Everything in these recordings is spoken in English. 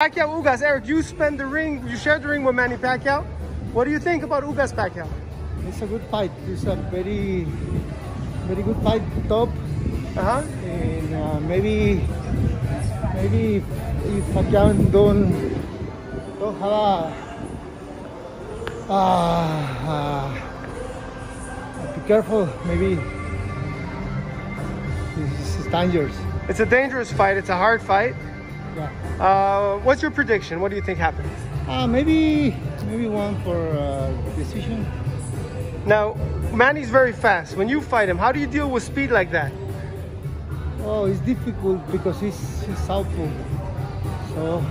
Pacquiao Ugas, Erik, you spent the ring, you shared the ring with Manny Pacquiao. What do you think about Ugas Pacquiao? It's a good fight. It's a very, very good fight, top. Uh-huh. And uh, maybe, maybe if Pacquiao don't, don't have a, uh, uh, be careful, maybe it's dangerous. It's a dangerous fight. It's a hard fight. Uh, what's your prediction? What do you think happens? Uh, maybe, maybe one for uh, decision. Now, Manny's very fast. When you fight him, how do you deal with speed like that? Oh, it's difficult because he's, he's southpaw. So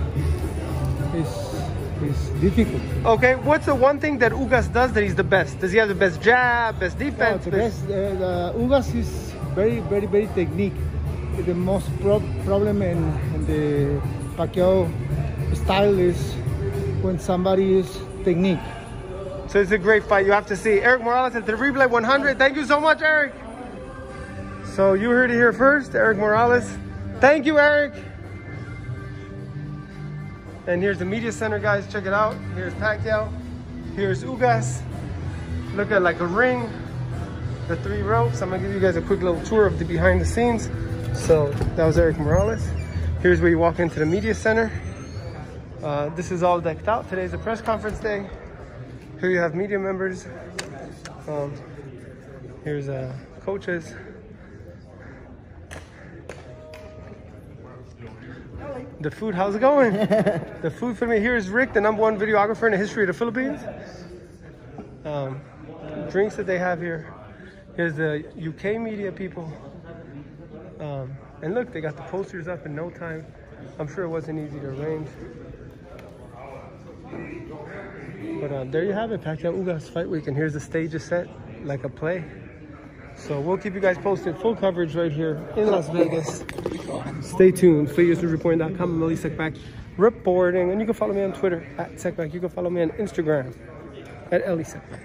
it's, it's difficult. Okay, what's the one thing that Ugas does that he's the best? Does he have the best jab, best No, defense? the best- uh, the Ugas is very, very, very technique. The most pro- problem in the Pacquiao style is when somebody is technique. So it's a great fight. You have to see Erik Morales at the Replay 100. Thank you so much, Erik. So you heard it here first, Erik Morales. Thank you, Erik. And here's the media center, guys. Check it out. Here's Pacquiao. Here's Ugas. Look at like a ring. The three ropes. I'm gonna give you guys a quick little tour of the behind the scenes. So that was Erik Morales. Here's where you walk into the media center. Uh, this is all decked out. Today's a press conference day. Here you have media members. Um, here's uh, coaches. The food, how's it going? the food for me. Here is Rick, the number one videographer in the history of the Philippines. Um, drinks that they have here. Here's the UK media people. Um, and look, they got the posters up in no time. I'm sure it wasn't easy to arrange. But uh, there you have it, Pacquiao Ugas Fight Week, and here's the stage is set like a play. So we'll keep you guys posted. Full coverage right here in Las Vegas. Stay tuned. FightUseReporting.com. I'm Elie Seckbach reporting, and you can follow me on Twitter at Seckbach. You can follow me on Instagram at Elie Seckbach.